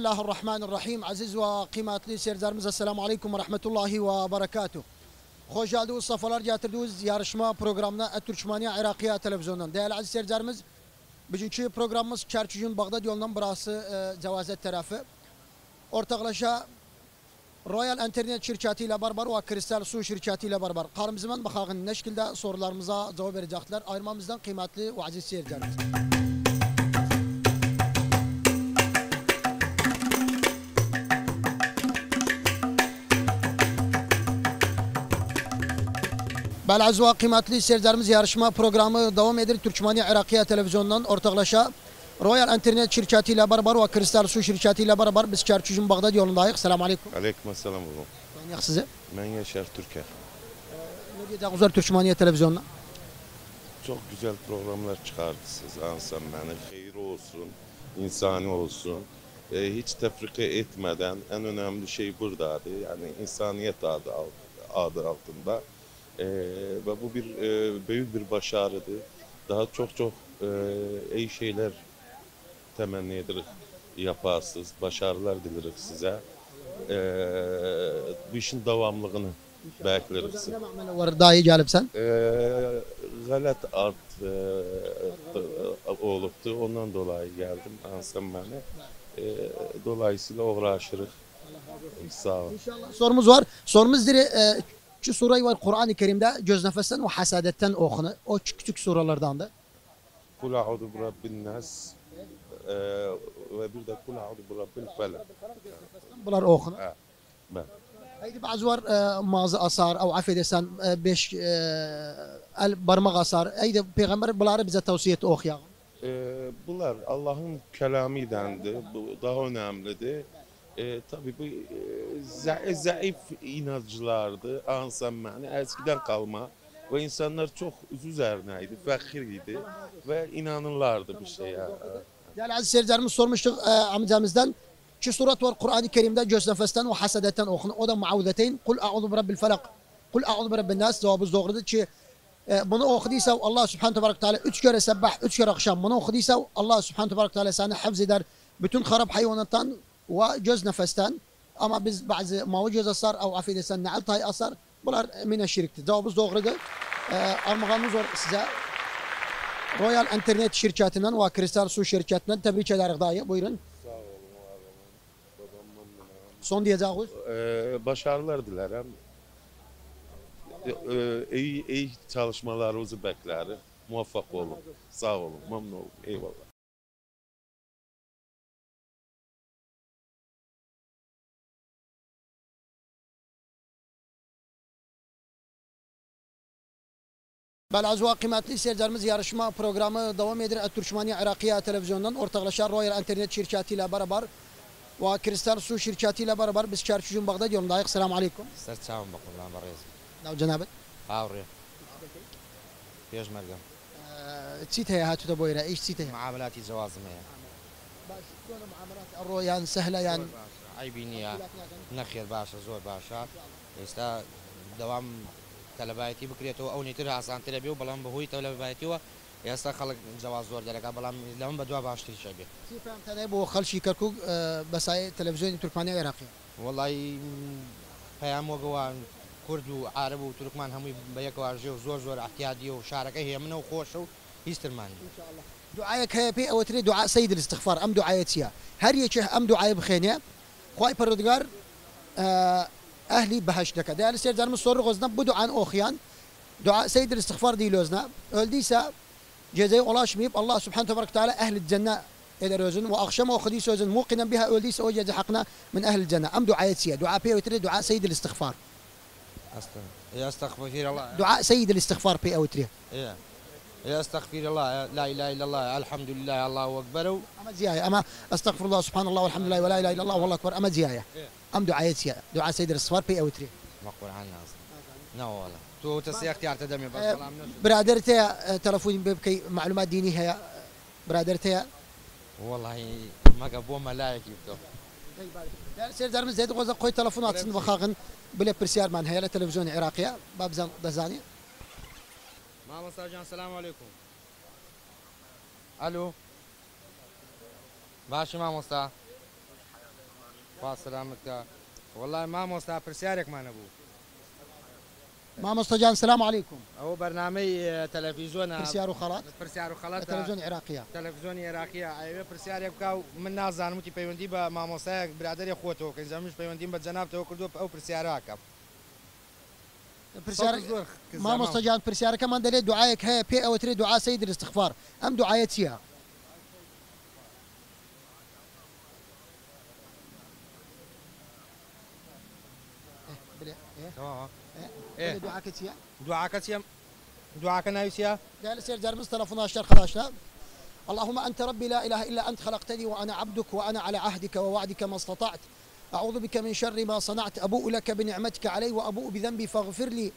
بسم الله الرحمن الرحيم عزيز وقيمتli seyircilerimiz Esselamu Aleyküm ve Rahmetullahi ve Berekatuhu. Hoş geldiniz, safalar getirdiniz yarışma programına Türkmeniye Irakiye televizyonundan. Değerli aziz seyircilerimiz, bugünkü programımız Kerkük'ün Bağdat yolundan burası e, Cevazet tarafı. Ortaklaşa Royal İnternet şirketi ile barbar ve Kristal Su şirketi ile barbar. Karımızın bakağın ne şekilde sorularımıza cevap verecekler. Ayrılmamızdan kıymetli ve aziz seyircilerimiz. Belazua kıymetli seyircilerimiz yarışma programı devam edir. Türkmeniye Irakiye televizyondan ortaklaşa Royal İnternet şirketi ile beraber ve Kristal Su şirketi ile beraber biz Çerçücün Bağdat yolundayız. Selamun Aleyküm. Aleyküm Selam oğlum. Ben yak sizi. Yaşar Türker. Ne diyeceğim uzar Türkmeniye televizyonuna? Çok güzel programlar çıkardınız. Ansan yani hayır olsun, insani olsun. Ee, hiç tefrika etmeden en önemli şey buradaydı. Yani insaniyet adı, adı altında ee, ve bu bir e, büyük bir başarıdı. Daha çok çok e, iyi şeyler temenni ederiz yaparsınız. Başarılar dileriz size. Ee, bu işin devamlılığını bekleriz. Mə'mələ var dahi gəlibsən? Ee, galet art e, e, oluptu. Ondan dolayı geldim. Ansam beni. Ee, dolayısıyla uğraşırız. Sağ ol. İnşallah. Sorumuz var. Sorumuz diri e, şu surayı var Kur'an-ı Kerim'de göz nefesten ve hasadetten okunu. O küçük küçük suralardandı. Kul a'udu bi rabbin nas ee, ve bir de kul a'udu bi rabbil felak. Bunlar okunu. Haydi bazı var e, mağazı asar, av affedersen e, beş e, el parmak asar. Haydi peygamber bunları bize tavsiye etti okuyalım. Ee, bunlar Allah'ın kelamidendi. Bu daha önemlidir. Ee, tabii bu e, za- zayıf inançlardı. Ansam yani eskiden kalma. Ve insanlar çok üzerineydi, fakir idi ve inanırlardı bir şeye. Değerli aziz seyircilerimiz sormuştuk e, amcamızdan. Şu surat var Kur'an-ı Kerim'de göz nefesten ve hasadetten okunu. O da muavveteyn. Kul a'udhu bi rabbil felak. Kul a'udhu bi rabbin nas. Cevabımız doğrudur ki e, bunu okuduysa Allah subhanahu tebarek teala üç kere sebbah, üç kere akşam bunu okuduysa Allah subhanahu tebarek teala seni hafz eder. Bütün harap hayvanattan وجوزنا فستان ama biz bəzi mavi göz asar, av afil etsən nəl tay asar. Bunlar minə şirikdir. Cavabınız doğrudur. E, Armağanımız var sizə. Royal İnternet şirkətindən və Kristal Su şirkətindən təbrik edərik dayı. Buyurun. Sağ olun, var olun. Babamdan mənə. Son deyəcəyiz. E, başarılar dilərəm. E, iyi, iyi çalışmalarınızı bəklərim. Muvaffaq olun. Sağ olun. Məmnun olun. Eyvallah. Və qiymətli seyircilərimiz yarışma proqramı davam edir. Türkmeniye Iraqiyə televizyonundan ortaqlaşa Royal İnternet şirkəti ilə bərabər və Kristal Su şirkəti ilə bərabər biz Kərkücün Bağdad yolundayıq. Selamun aleyküm. لهم بريز Nav. هاوري فيش مرقم چیت هەیە هاتوتە بۆ ئێرە ئیش چیت هەیە معاملاتي جوازمية باش چۆنە معاملات ئەڕۆ یان سەهلە یان عيبينية نخير باشا زور باشا استا دوام تەلبایەتی بکرێتەوە. ئەو نیتر ئاسانترە بێ و بەڵام بەهۆی تەلبایەتیەوە ئێستا خەڵک جواز زۆر دەرەکە. بەڵام لەم بە دو باشتری شەبێ تەنای بۆ خەلکی کەرکک بەسای تەلەڤزیۆنی تورکمانی عێراقی؟ وڵی پەیامۆگەوان کورد و عرب و تورکمان هەمووی بە یەکواژێ و زۆر زۆر احتیادیە و شارەکە هێمنە و خۆشە و هیچترمان دوعاەک هەیە پێی ئەوە ترێ دوعا سەید استخفار ئەم دوعاەتە هەر یەکێ ئەم دوعاە بخێنێ خی پەرودگار أهلي بهش دكا ده أنا سير زلمة غزنا بدو عن اوخيان دعاء سيد الاستغفار دي لوزنا ولديسا جزاي اولاش ميب الله سبحانه تبارك وتعالى أهل الجنة إلى روزن. وأخشم وخدي سوزن. موقنا بها. ولديسا وجد حقنا من أهل الجنة. أم دعاء سيا. دعاء بي اوتري دعاء سيد الاستغفار. استغفر يا أستغفر الله. دعاء سيد الاستغفار بي اوتري. إيه. يا استغفر الله لا إله إلا الله الحمد لله الله أكبر. أما زيايه أما أستغفر الله سبحان الله والحمد لله ولا إله إلا الله والله أكبر. أما زيايه إيه. أم دعاء زيايه دعاء سيد الصفار بي أو 3 مقبول عنها أصلا لا والله. تو تسيخ تي ارت دمي بس إيه، برادرتي آه، تلفون بكي معلومات دينيه يا برادرتي والله ما قبو ملائك يبدو. سير دار زيد غوزا قوي تلفون اتسن بلا. برسيار مان هي تلفزيون عراقية. باب زاني مامۆستا جان سلام علیکم ئەلو. باشی مامۆستا. با سلامتکە. وەڵای مامۆستا پرسیارێکمان نەبوو مامۆستا جان سلام علیکم ئەو بەرنمەی تەلەڤیزۆن پرسیار و خڵات پرسیار و خڵات تەلەڤزیۆن عراقیە تەلەڤزیۆنی عراقیە ئەوێ پرسیارێک بکە و من نازانم کی پەیوەندی بە مامۆسایەک برادێک خۆتەوە کە زەمیش پەیوەندیم بە جەنابەوە کردو ئەو پرسیاراکەم پرسیار مامۆستا جان پرسیارەکەمان دەلێت دوعاەک هەیە پێ ئەوەترێ دوعا سەیدر استغفار ئەم دوعاە چییە؟ دوعاکە چییە؟ دوعاکە چیم دوعاکە ناویسە قال سير جرمز تلفون اشتر خلاشنا اللهم أنت ربي لا إله إلا أنت خلقتني وأنا عبدك وأنا على عهدك ووعدك ما استطعت. أعوذ بك من شر ما صنعت أبوء لك بنعمتك علي وأبوء بذنبي فاغفر لي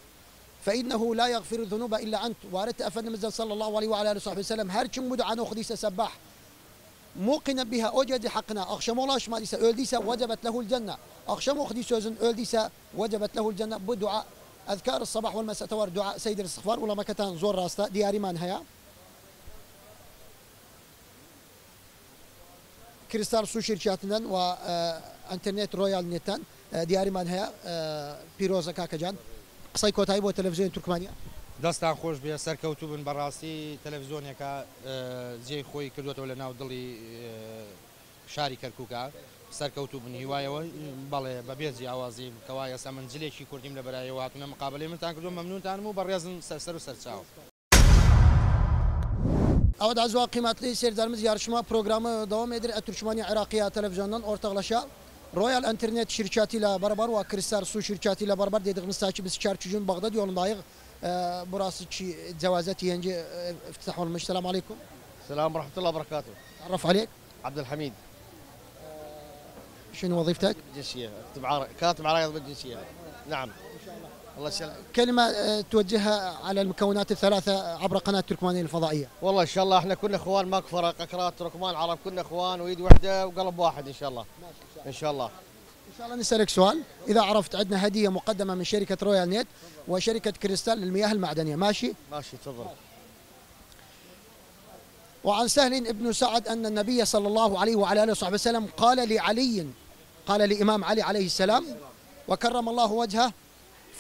فإنه لا يغفر الذنوب إلا أنت. وأردت افن مزل صلى الله عليه وعلى آله وصحبه وسلم. كم مدعى ناخذ سباح. موقنا بها اوجد حقنا. أخشم الله شما ديسا. أولديسا وجبت له الجنة. أخشم اخدي سوزن أولديسا وجبت له الجنة. بدعاء أذكار الصباح والمساء تور دعاء سيد الاستغفار. ولا ما كتان زور راستا. دياري مان کریستار سو شرکاتنن و ئەتەرنێت ڕۆیال نێتان. دیاریمان هەیە پیرۆزە کاکەجان. قسەی کۆتایی بۆ تەلەڤزیۆن تورکمانیا. دەستان خۆش بێ سەرکەوتو بن بەڕاستی تەلەڤزیۆنێکە جێ خۆی کردوێتەوە لە ناو دڵی شاری کەرکووکە سەرکەوتو بن هیوایەوە بەڵێ بەبێزی ئاوازیم کەوا ئێستا منجلێکی کوردیم لە بەرایەوە هاتونە مقابلێ منتان کردو مەمنونتان و بەڕێزن سەرسەر و سەرچاو Evet aziz ve kıymetli seyircilerimiz yarışma programı devam eder. E, Türkmeni Irakiya televizyondan ortaklaşa Royal Internet şirketiyle beraber ve Kristal Su şirketiyle beraber dediğimiz takip Çerçücün Bağdat yolundayız. Ee, burası ki cevazet yenge e, iftitah olmuş. Selamun Aleyküm. الله وبركاته تعرف عليك عبد الحميد شنو وظيفتك؟ جنسية كاتب عر... كاتب عرايض بالجنسية نعم الله يسلمك. كلمة آه، توجهها على المكونات الثلاثة عبر قناة تركمانية الفضائية. والله إن شاء الله إحنا كنا إخوان ماكو فرق أكراد تركمان عرب كنا إخوان ويد واحدة وقلب واحد إن شاء الله. إن شاء الله. إن شاء الله. نسألك سؤال. إذا عرفت عندنا هدية مقدمة من شركة رويال نت وشركة كريستال للمياه المعدنية. ماشي؟ ماشي تفضل. وعن سهل بن سعد أن النبي صلى الله عليه وعلى آله وصحبه وسلم قال لعلي قال لإمام علي عليه السلام وكرم الله وجهه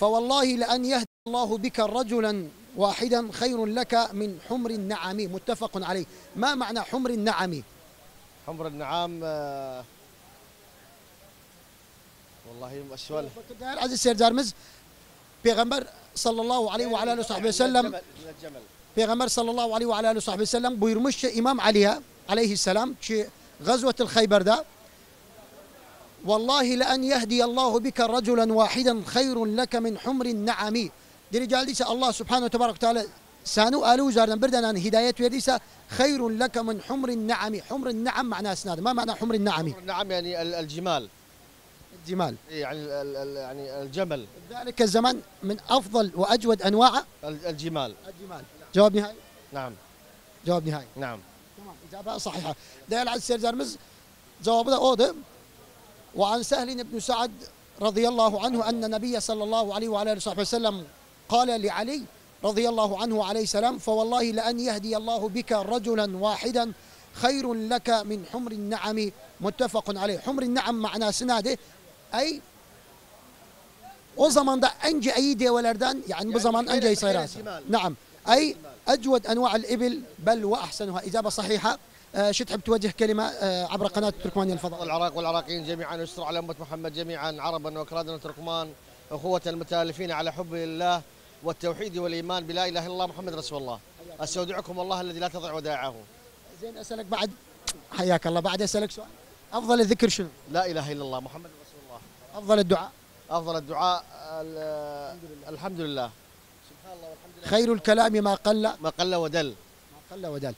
فوالله لأن يهدي الله بك رجلا واحدا خير لك من حمر النعم. متفق عليه. ما معنى حمر النعم؟ حمر النعام آه، والله السؤال عزيز سير جارمز بيغمبر صلى الله عليه وعلى آله وصحبه وسلم الجمل Peygamber sallallahu aleyhi ve aleyhi ve sahibi sellem buyurmuş ki İmam Ali'ye aleyhisselam ki gazvetul Khayber'de والله لأن يهدي الله بك رجلا واحدا خير لك من حمر النعمي رجال ديسا الله سبحانه تبارك وتعالى سانو ألو زاردن بردن عن هداية ديسا خير لك من حمر النعمي حمر النعم معنى أسناد. ما معنى حمر النعمي حمر النعم يعني الجمال. الجمال. إيه، يعني يعني الجمل. ذلك الزمن من أفضل وأجود أنواع الجمال. الجمال. جواب نهائي؟ نعم. جواب نهائي. نعم. تمام. إجابة صحيحة. دايل عز سير زرمز جواب ده وعن سهل بن سعد رضي الله عنه أن النبي صلى الله عليه وعلى آله وصحبه وسلم قال لعلي رضي الله عنه عليه السلام فوالله لأن يهدي الله بك رجلا واحدا خير لك من حمر النعم. متفق عليه. حمر النعم معناه سنادة. أي o zaman da en iyi develerden yani bu zaman en iyi. نعم. أي أجود أنواع الإبل بل وأحسنها. إجابة صحيحة. شو تحب توجه كلمة آه، عبر قناة تركمانيا الفضاء؟ العراق والعراقيين جميعا يسر على أمة محمد جميعا عربا وأكرادا تركمان أخوة المتألفين على حب الله والتوحيد والإيمان بلا إله إلا الله محمد رسول الله. أستودعكم الله الذي لا تضع ودائعه زين أسألك بعد حياك الله بعد أسألك سؤال. أفضل الذكر شنو؟ لا إله إلا الله محمد رسول الله. أفضل الدعاء. أفضل الدعاء ال- الحمد لله. سبحان الله والحمد لله. خير الكلام ما قل ما قل ودل. ما قل ودل.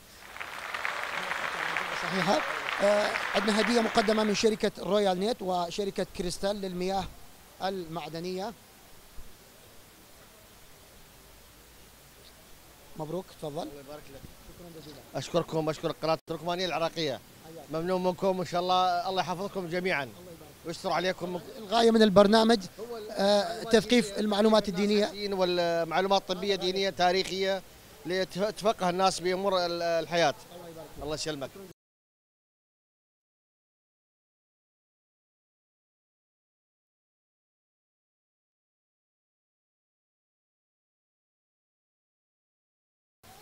صحيحة آه، عندنا هدية مقدمة من شركة رويال نت وشركة كريستال للمياه المعدنية. مبروك تفضل. الله يبارك لك. أشكركم أشكر قناة التركمانية العراقية. ممنون منكم وإن شاء الله الله يحفظكم جميعا. ويستر عليكم. الغاية من البرنامج آه، تثقيف المعلومات الدينية. الدين والمعلومات الطبية دينية تاريخية لتفقه الناس بأمور ال- الحياة. الله يسلمك.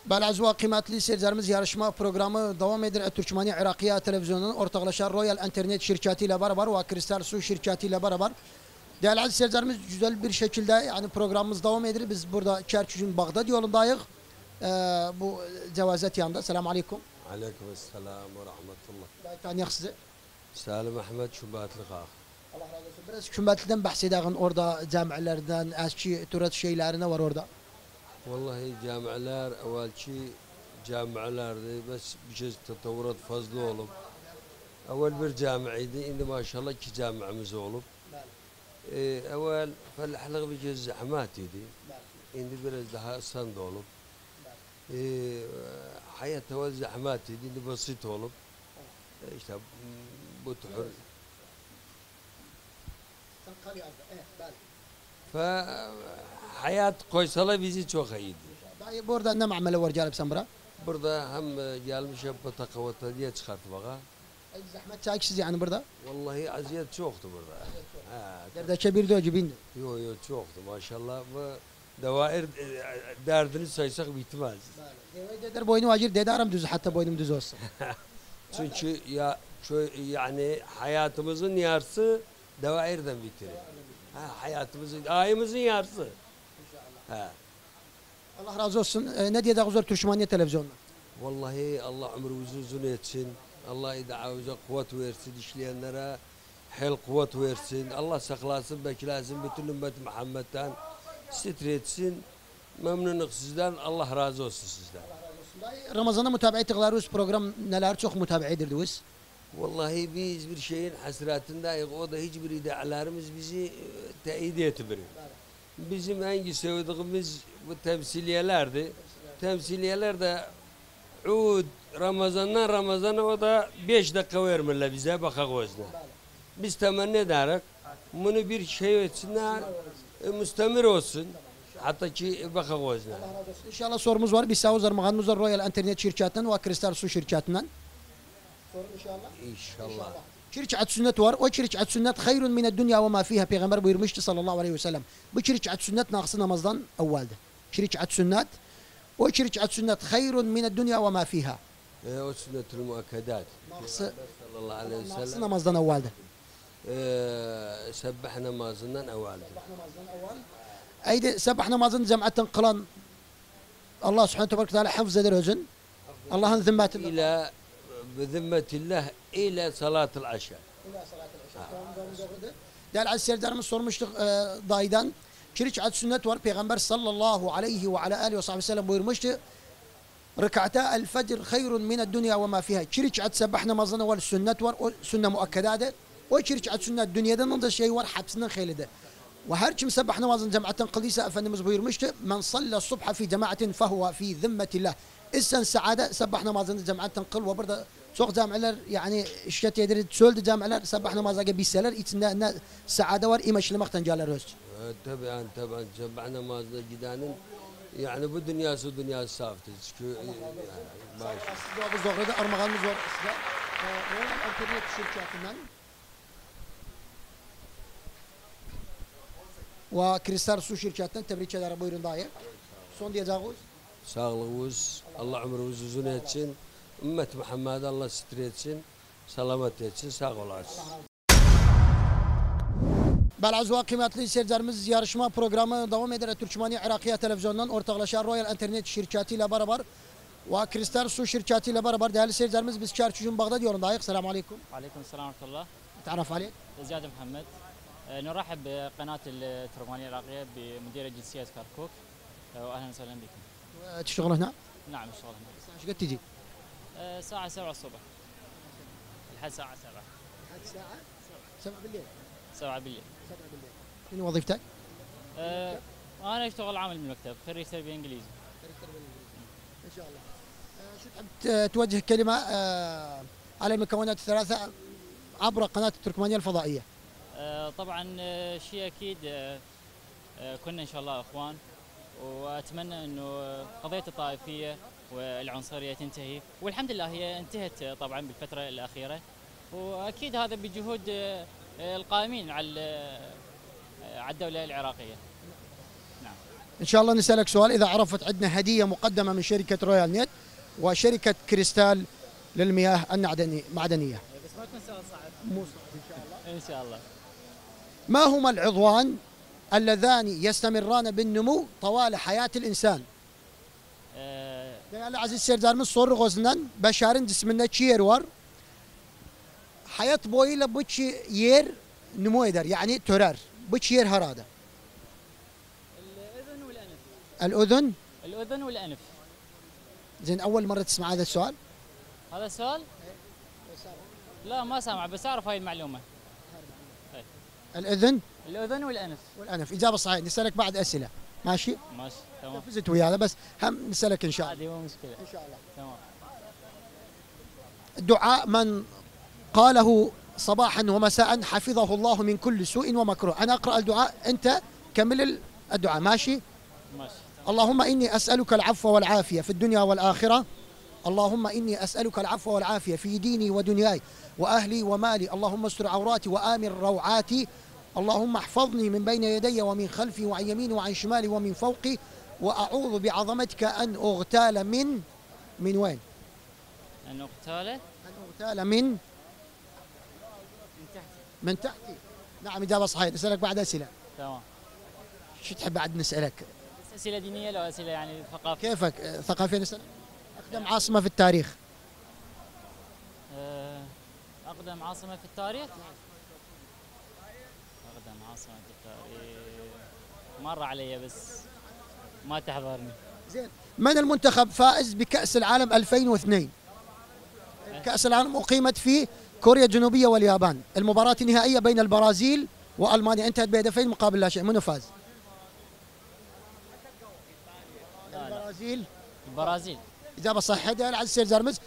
Belazua kıymetli seyircilerimiz yarışma programı devam edir. Türkmeni Irakiya Televizyonu'nun ortaklaşa Royal Internet şirketi ile beraber ve Kristal Su şirketi ile beraber değerli aziz seyircilerimiz güzel bir şekilde yani programımız devam edir. Biz burada Çerçücün Bağdat yolundayız. Ee, bu cevazet yanında. Selamun Aleyküm. Aleyküm Selam ve Rahmetullah. Ben tanıyak sizi. Selam Ahmet Şubatlık Ağa. Allah razı olsun. Biraz hükümetli'den bahsedelim orada camilerden, eski türet şeylerine var orada. والله جامعلار أول شيء جامعلار بس بجز تطورات فضل أول bir جامعيدي إن ما شاء الله كي جامع مزولب إيه أول فالحلقة بجز زحمات يدي إن biraz daha sand olup إيه حياة أول زحمات يدي إن بسيط olup işte bu tür Hayat koysalar bizi çok iyiydi. Dayı burada ne mamele var gelip sen bura? Burada hem e, gelmiş hem pataka vataniye çıkartmaya. Zahmet çekişiz yani burada. Vallahi aziyet çoktu burada. Evet, Derde çebirdi önce bindi. Yo yo çoktu maşallah. Bu devair er, e, derdini saysak bitmez. Er Deder boynu acır dedarım düz hatta boynum düz olsun. Çünkü ya yani hayatımızın yarısı devairden bitirir. Ha, hayatımızın, ayımızın yarısı. Ha. Allah razı olsun. Ee, ne diye de güzel Türkmeniye televizyonda. Vallahi Allah ömrümüzü uzun etsin. Allah iddiamıza kuvvet versin işleyenlere. Hel kuvvet versin. Allah saklasın, beklesin bütün ümmet Muhammed'den. Sitir etsin. Memnunluk sizden. Allah razı olsun sizden. Ramazan'a mutabaa tıklarız program neler çok mutabaa edirdiyiz. Vallahi biz bir şeyin hasretindeyiz. O da hiçbir idealarımız bizi e, teyit etmiyor. Bizim en sevdiğimiz bu temsiliyelerdi. Temsiliyeler de Ud Ramazan'dan Ramazan'a o da 5 dakika vermirler bize baka gözüne. Biz temenni ederiz. Bunu bir şey etsinler, e, müstemir olsun. Hatta ki baka gözüne. İnşallah sorumuz var. Bir sağ zarmağanımız var Royal İnternet şirketinden ve Kristal Su şirketinden. إن شاء الله؟ شرجعة سنة ور وشرجعة سنة خير من الدنيا وما فيها في غمر بيرمشت صلى الله عليه وسلم بشرجعة سنة ناقصنا مصدان أول ده شرجعة سنة وشرجعة سنة خير من الدنيا وما فيها وسنة المؤكدات ناقص صلى الله عليه وسلم ناقصنا مصدان أو ده سبحنا مصدان أول ده أيد سبحنا مصدان جمعة قلان الله سبحانه وتعالى حفظ ذي الله هنذمات إلى بذمة الله إلى صلاة العشاء. إلى صلاة العشاء. آه. قال عز سير دارم الصور مشتق آه، ضايدا. شريش عاد سنة ور بيغمبر صلى الله عليه وعلى آله وصحبه وسلم بوير مشتق. ركعتا الفجر خير من الدنيا وما فيها. شريش عاد سبحنا ما ظن ور سنة ور سنة مؤكدة. وشريش عاد سنة الدنيا ده نضج شيء ور حبسنا خيل ده. وهرج مسبح نواز جماعة قديسة أفن مزبوير مشت من صلى الصبح في جماعة فهو في ذمة الله إسا سعادة سبح نواز جماعة قل وبرد Çok camiler yani işlet yedirir, söldü camiler sabah namaza bilseler içinde ne saade var imeşlemaktan gelir Tabi'an ee, tabi'an sabah namazına gidenin yani bu dünyası dünyası saftır. Çünkü e, yani, baş. Sizde bu zorada armağanımız var sizde. Onun alternatif şirketinden ve Kristal Su şirketinden tebrik ederim. Buyurun dayı. Son diyeceğiz. Sağlığınız, Allah ömrünüzü uzun etsin. Ümmet Muhammed Allah sitir etsin. Selamet etsin. Sağ olasın. Belazva kıymetli seyircilerimiz yarışma programı devam eder. Türkmeni Irakiye televizyonundan ortaklaşa Royal İnternet şirketiyle beraber ve Kristal Su şirketiyle beraber değerli seyircilerimiz biz Kerkük'ün Bağdat yolundayız. Selamun Aleyküm. عليكم السلام ورحمة الله تعرف عليك زياد محمد آه، نرحب بقناة التركمانية العراقية بمدير جنسية كركوك آه، وأهلا وسهلا بكم تشتغل هنا؟ نعم الشغل هنا إيش قد تجي؟ آه، الساعة 7 الصبح. لحد الساعة 7 ساعة؟ 7 بالليل. 7 بالليل. 7 بالليل. شنو وظيفتك؟ آه، أنا أشتغل عامل بالمكتب خريج تربية إنجليزي. إن شاء الله. شو تحب؟ توجه كلمة آه، على المكونات الثلاثة عبر قناة التركمانيه الفضائية. آه، طبعا آه، شيء أكيد آه، آه، كنا إن شاء الله أخوان وأتمنى أنه قضية الطائفية والعنصرية تنتهي. والحمد لله هي انتهت طبعا بالفترة الأخيرة. وأكيد هذا بجهود آه، القائمين على آه، على الدولة العراقية. إن شاء الله نسألك سؤال. إذا عرفت عندنا هدية مقدمة من شركة رويال نت وشركة كريستال للمياه المعدنيه معدنية. بس ما تكون سؤال صعب. إن شاء الله. ما هما العضوان اللذان يستمران بالنمو طوال حياة الإنسان؟ Değerli aziz seyircilerimiz soru gözünden Beşar'ın cisminde çi yer var. Hayat boyuyla bu çi yer nümu eder. Yani törer. Bu çi yer herhalde. الأذن والأنف. الأذن? الأذن والأنف. زين أول مرة تسمع هذا السؤال. هذا السؤال؟ لا ما سامع بس أعرف هاي المعلومة. الأذن؟ الأذن والأنف. والأنف. إجابة صحيحة. نسألك بعد أسئلة. ماشي؟ ماشي. تمام. فزت ويانا بس هم نسألك إن شاء الله. عادي مو مشكلة. إن شاء الله. تمام. دعاء من قاله صباحا ومساء حفظه الله من كل سوء ومكروه. أنا أقرأ الدعاء. أنت كمل الدعاء. ماشي؟ ماشي. اللهم إني أسألك العفو والعافية في الدنيا والآخرة. اللهم إني أسألك العفو والعافية في ديني ودنياي وأهلي ومالي. اللهم استر عوراتي وآمن روعاتي. اللهم احفظني من بين يدي ومن خلفي وعن يميني وعن شمالي ومن فوقي. وأعوذ بعظمتك أن أغتال من من وين؟ أن اغتاله أن أغتال من؟ من تحت من تحتي. نعم إجابة صحيحة. نسألك بعد أسئلة. تمام. شو تحب بعد نسألك؟ بس أسئلة دينية لو أسئلة يعني ثقافية. كيفك؟ ثقافية نسألك أقدم عاصمة في التاريخ. أقدم عاصمة في التاريخ؟ أقدم عاصمة في التاريخ. مر علي بس. ما تحضرني. زين. من المنتخب فائز بكأس العالم 2002 كأس العالم أقيمت في كوريا الجنوبية واليابان. المباراة النهائية بين البرازيل وألمانيا. انتهت بهدفين مقابل لا شيء. منو فاز؟ البرازيل. البرازيل. إجابة صحيحة. değerli aziz seyircilerimiz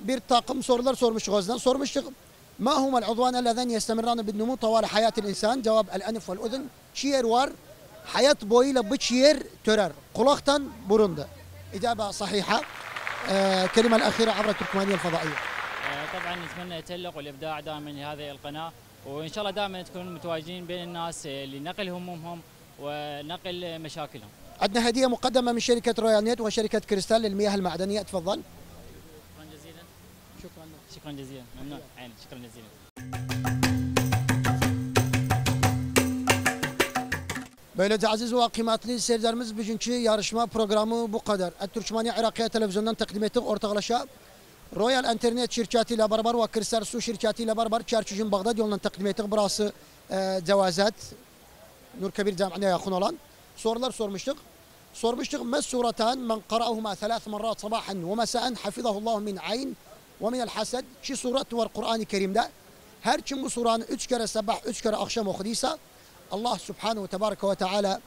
bir takım sorular sormuş gözden sormuştuk. ما هما العضوان اللذان يستمران بالنمو طوال حياة الإنسان؟ جواب الأنف والأذن. شير var hayat boyuyla bu şiir törer kulaktan burunda إجابة صحيحة. آه كلمة الأخيرة عبر التركمانية الفضائية. آه، طبعا نتمنى التألق والإبداع دائما لهذه القناة وإن شاء الله دائما تكون متواجدين بين الناس آه، لنقل همومهم ونقل مشاكلهم. عندنا هدية مقدمة من شركة رويال نت وشركة كريستال للمياه المعدنية. تفضل. شكرا جزيلا. شكرا شكرا جزيلا. ممنون. عيني. شكرا جزيلا. Böylece aziz ve kıymetli seyircilerimiz bugünkü yarışma programı bu kadar. Türkmeniye Irakiye televizyondan takdim ettik ortaklaşa. Royal İnternet şirketiyle beraber ve Kristal Su şirketiyle beraber Çerçücün Bağdat yolundan takdim ettik. Burası e, cevazet. Nurkebir Camii'ne yakın olan. Sorular sormuştuk. Sormuştuk. Mes suratan men qara'ahuma thalath marrat sabahan ve mesaen hafizahullahu min ayn ve min el hased. Ki suret var Kur'an-ı Kerim'de. Her kim bu suranı üç kere sabah, üç kere akşam okuduysa الله سبحانه وتبارك وتعالى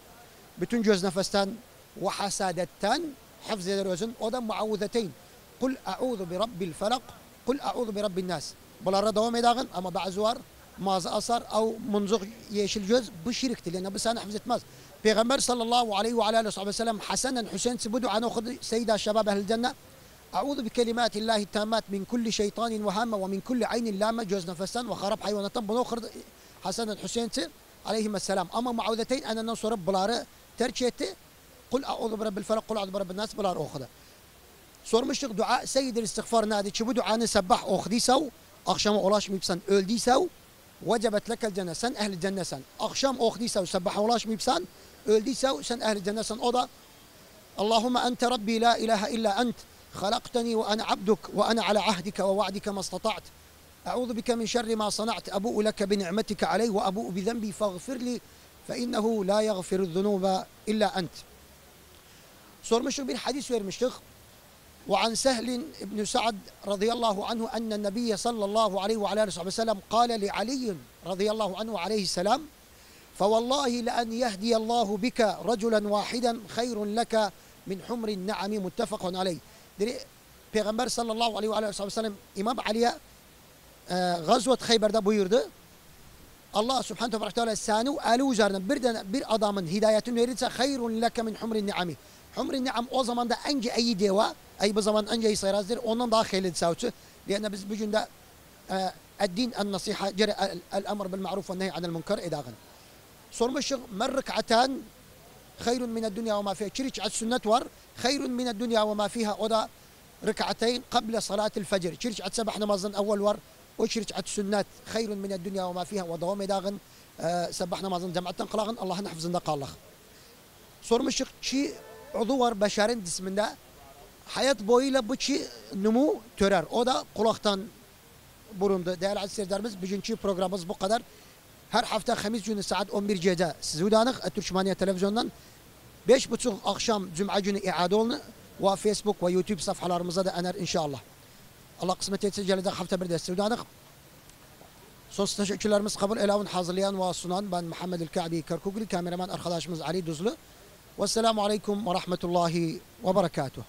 بتنجز نفستان وحسادتان حفظ الوزن ودم معوذتين قل أعوذ برب الفلق قل أعوذ برب الناس. بلا رضا ومي أما بعد زوار ماز أصر أو منزغ يش الجوز بشركت لأن بس أنا حفظت ماز. بيغمر صلى الله عليه وعلى آله وصحبه وسلم حسنا حسين سبدو عن أخذ سيدة شباب أهل الجنة أعوذ بكلمات الله التامات من كل شيطان وهامة ومن كل عين لامة جوز نفسا وخرب حيوانة بنوخر حسنا حسين سبدو عليهما السلام. أما معوذتين أنا نصر بلار ترشيتي قل أعوذ برب الفلق قل أعوذ برب الناس بلار أخرى صور مشتق دعاء سيد الاستغفار نادي. شبو دعاء؟ نسبح أخذي سو. اخشام أولاش ميبسان أولدي سو. وجبت لك الجنة سن أهل الجنة سن. اخشام أخذي سو سبح أولاش ميبسان أولدي سو سن أهل الجنة سن. أوضا اللهم أنت ربي لا إله إلا أنت خلقتني وأنا عبدك وأنا على عهدك ووعدك ما استطعت. أعوذ بك من شر ما صنعت أبوء لك بنعمتك علي وأبوء بذنبي فاغفر لي فإنه لا يغفر الذنوب إلا أنت. sormuştuk bir hadis vermiştik. وعن سهل بن سعد رضي الله عنه أن النبي صلى الله عليه وعلى آله وسلم قال لعلي رضي الله عنه عليه السلام فوالله لأن يهدي الله بك رجلا واحدا خير لك من حمر النعم. متفق عليه. Dedi, Peygamber sallallahu aleyhi ve sellem İmam Ali'ye غزوة خيبر ده buyurdu. الله سبحانه وتعالى تعالى سانو آل وزارنا بردن بر أضامن هداية نيرتسا خير لك من حمر النعم. حمر النعم أو zaman da أنجي أي ديوا أي بزمان أنجي صيراز ondan daha خيلد ساوتسو لأن biz bugün de الدين النصيحة جرى الأمر بالمعروف والنهي عن المنكر إداغن. سورمشق من ركعتان خير من الدنيا وما فيها. شريك على السنة ور خير من الدنيا وما فيها. أو ركعتين قبل صلاة الفجر. شريك على سبح نمازن أول ور على السنة خير من الدنيا وما فيها ودوام داغن أه سبح نمازن جمعة قلاغن الله نحفظ قال sormuşuk ki oduvar başarın disminde hayat boyuyla bu çi numu törer. O da kulaktan burundu. Değerli aziz seyircilerimiz bugünkü programımız bu kadar. Her hafta Hamis günü saat 11 gece Sudanık Türkmeniye televizyondan 5.30 akşam Cuma günü iade olunu ve Facebook ve YouTube sayfalarımıza da ener inşallah. Allah kısmet etse gelecek hafta bir de Sudanık. Sos teşekkürlerimiz kabul elavun hazırlayan ve sunan ben Muhammed El Ka'bi Kerkugli kameraman arkadaşımız Ali Duzlu. والسلام عليكم ورحمة الله وبركاته